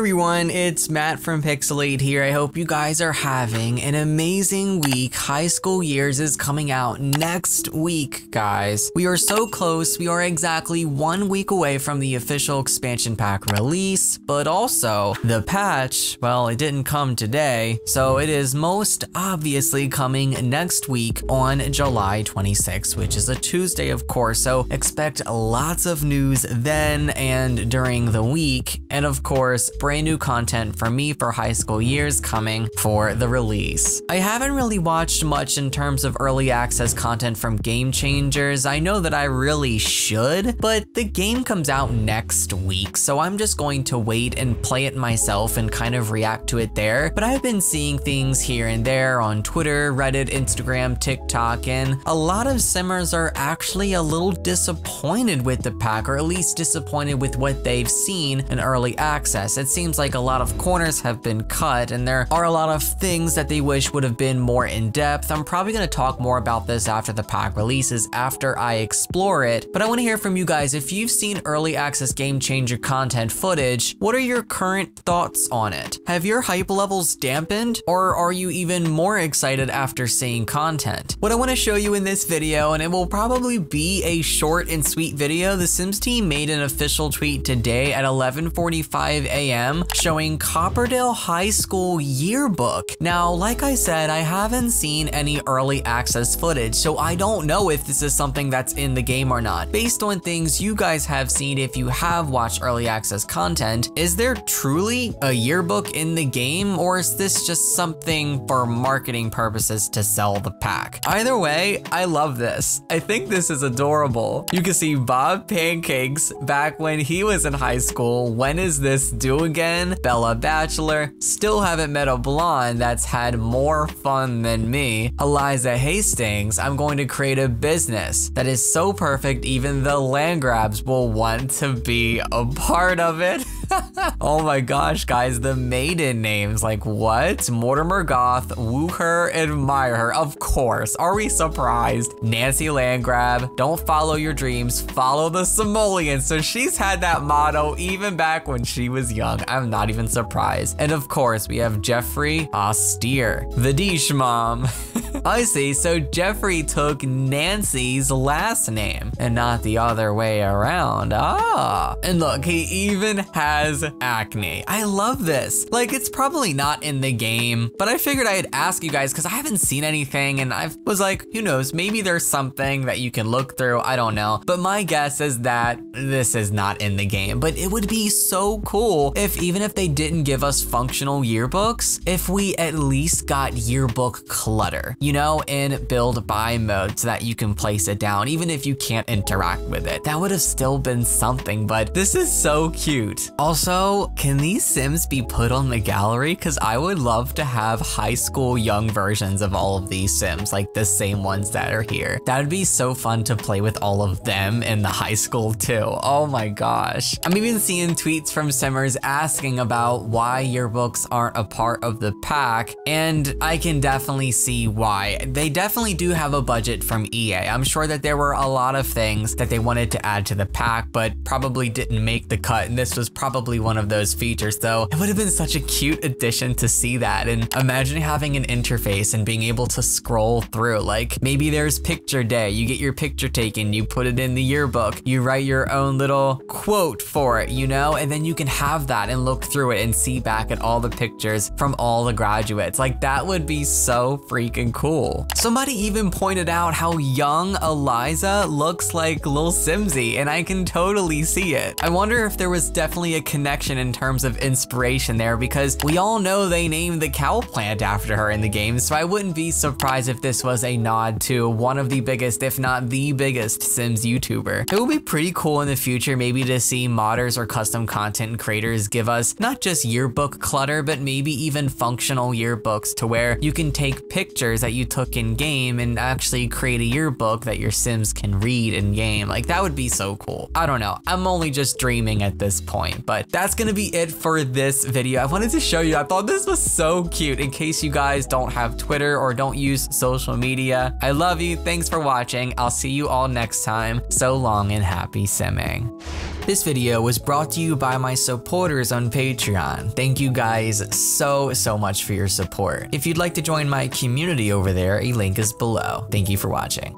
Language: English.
everyone, it's Matt from Pixelade here. I hope you guys are having an amazing week. High School Years is coming out next week, guys. We are so close. We are exactly one week away from the official expansion pack release, but also the patch, well, it didn't come today, so it is most obviously coming next week on July 26, which is a Tuesday, of course, so expect lots of news then and during the week, and of course, brand new content for me for high school years coming for the release. I haven't really watched much in terms of early access content from Game Changers. I know that I really should, but the game comes out next week, so I'm just going to wait and play it myself and kind of react to it there. But I've been seeing things here and there on Twitter, Reddit, Instagram, TikTok, and a lot of simmers are actually a little disappointed with the pack, or at least disappointed with what they've seen in early access. It seems like a lot of corners have been cut and there are a lot of things that they wish would have been more in depth. I'm probably going to talk more about this after the pack releases, after I explore it, but I want to hear from you guys. If you've seen early access game changer content footage, what are your current thoughts on it? Have your hype levels dampened or are you even more excited after seeing content? What I want to show you in this video, and it will probably be a short and sweet video, the Sims team made an official tweet today at 11:45 a.m. showing Copperdale High School yearbook. Now, like I said, I haven't seen any early access footage, so I don't know if this is something that's in the game or not. Based on things you guys have seen if you have watched early access content, is there truly a yearbook in the game or is this just something for marketing purposes to sell the pack? Either way, I love this. I think this is adorable. You can see Bob Pancakes back when he was in high school. When is this due again? Bella Bachelor. Still haven't met a blonde that's had more fun than me. Eliza Hastings. I'm going to create a business that is so perfect even the Landgraabs will want to be a part of it. oh my gosh, guys, the maiden names, like what? Mortimer Goth, woo her, admire her, of course. Are we surprised? Nancy Landgraab, don't follow your dreams, follow the simoleon. So she's had that motto even back when she was young. I'm not even surprised. And of course, we have Geoffrey Austere, the Dish Mom. I see, so Geoffrey took Nancy's last name and not the other way around. Ah, and look, he even has acne. I love this. Like, it's probably not in the game, but I figured I'd ask you guys because I haven't seen anything and I was like, who knows, maybe there's something that you can look through, I don't know. But my guess is that this is not in the game, but it would be so cool if even if they didn't give us functional yearbooks, if we at least got yearbook clutter, you know, in build buy mode so that you can place it down, even if you can't interact with it. That would have still been something, but this is so cute. Also, can these Sims be put on the gallery? Cause I would love to have high school young versions of all of these Sims, like the same ones that are here. That would be so fun to play with all of them in the high school too. Oh my gosh. I'm even seeing tweets from Simmers asking about why yearbooks aren't a part of the pack, and I can definitely see why. They definitely do have a budget from EA. I'm sure that there were a lot of things that they wanted to add to the pack, but probably didn't make the cut, and this was probably one of those features, though. It would have been such a cute addition to see that, and imagine having an interface and being able to scroll through. Like, maybe there's picture day, you get your picture taken, you put it in the yearbook, you write your own little quote for it, you know, and then you can have that and look through it and see back at all the pictures from all the graduates. Like, that would be so freaking cool. Somebody even pointed out how young Eliza looks like LilSimsie, and I can totally see it. I wonder if there was definitely a connection in terms of inspiration there because we all know they named the cow plant after her in the game, so I wouldn't be surprised if this was a nod to one of the biggest, if not the biggest, Sims YouTuber. It would be pretty cool in the future maybe to see modders or custom content creators give us not just yearbook clutter, but maybe even functional yearbooks to where you can take pictures that you took in game and actually create a yearbook that your Sims can read in game. Like that would be so cool. I don't know. I'm only just dreaming at this point, but that's gonna be it for this video. I wanted to show you, I thought this was so cute in case you guys don't have Twitter or don't use social media. I love you. Thanks for watching. I'll see you all next time. So long and happy simming. This video was brought to you by my supporters on Patreon. Thank you guys so, so much for your support. If you'd like to join my community over there, a link is below. Thank you for watching.